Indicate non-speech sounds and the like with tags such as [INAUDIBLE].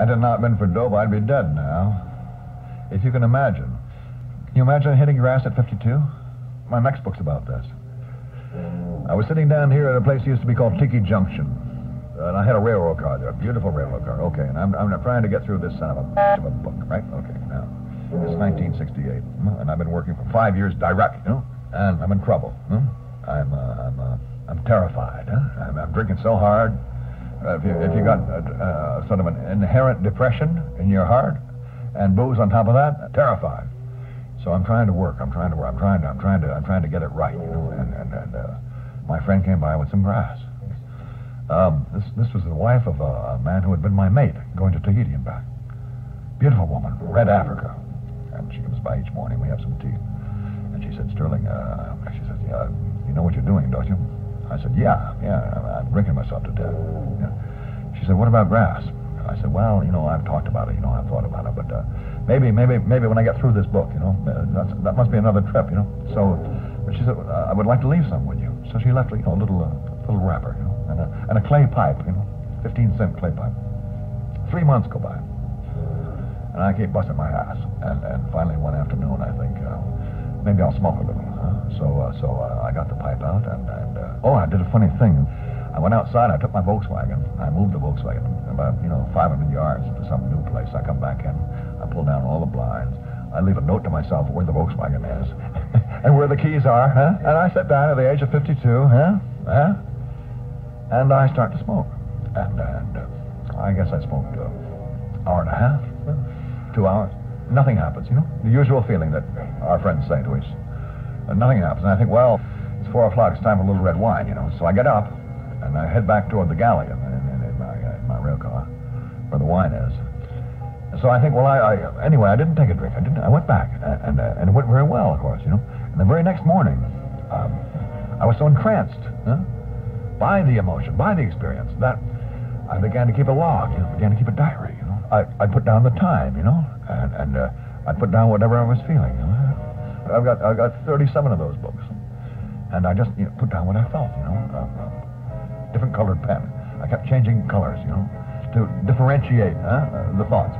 Had it not been for dope, I'd be dead now. If you can imagine. Can you imagine hitting grass at 52? My next book's about this. I was sitting down here at a place that used to be called Tiki Junction. And I had a railroad car there, a beautiful railroad car. Okay, and I'm, I'm trying to get through this son of a, of a book, right? Okay, now. It's 1968, and I've been working for five years direct, you know, and I'm in trouble. Huh? I'm, uh, I'm, uh, I'm terrified. Huh? I'm, I'm drinking so hard. Uh, if, you, if you got uh, sort of an inherent depression in your heart and booze on top of that, terrified. So I'm trying to work. I'm trying to work. I'm trying to. I'm trying to. I'm trying to get it right. You know. And and, and uh, my friend came by with some grass. Um, this this was the wife of a, a man who had been my mate going to Tahiti and back. Beautiful woman, red Africa. And she comes by each morning. We have some tea. And she said, Sterling, uh, she says, yeah, you know what you're doing, don't you? I said, yeah, yeah, I'm, I'm drinking myself to death. She said, what about grass? I said, well, you know, I've talked about it, you know, I've thought about it, but uh, maybe, maybe, maybe when I get through this book, you know, uh, that must be another trip, you know. So, but she said, I would like to leave some with you. So she left, you know, a little, uh, little wrapper, you know, and a, and a clay pipe, you know, 15 cent clay pipe. Three months go by. And I keep busting my ass. And, and finally one afternoon, I think, uh, maybe I'll smoke a little. Huh? So, uh, so uh, I got the pipe out, and, and uh, oh, I did a funny thing. I went outside. I took my Volkswagen. I moved the Volkswagen about you know 500 yards to some new place. I come back in. I pull down all the blinds. I leave a note to myself where the Volkswagen is [LAUGHS] and where the keys are. Huh? And I sit down at the age of 52. Huh? Huh? And I start to smoke. And, and uh, I guess I smoked an uh, hour and a half, two hours. Nothing happens, you know? The usual feeling that our friends say to us. Nothing happens. And I think, well, it's four o'clock. It's time for a little red wine, you know? So I get up and I head back toward the galley in, in, in my, in my rail car where the wine is. So I think, well, I, I anyway, I didn't take a drink. I didn't. I went back, and and, uh, and it went very well, of course, you know. And the very next morning, um, I was so entranced huh, by the emotion, by the experience, that I began to keep a log. You know, began to keep a diary. You know, I I put down the time, you know, and and uh, I put down whatever I was feeling. You know? I've got I've got 37 of those books, and I just you know, put down what I felt. You know, uh, different colored pen. I kept changing colors. You know to differentiate huh, uh, the thoughts.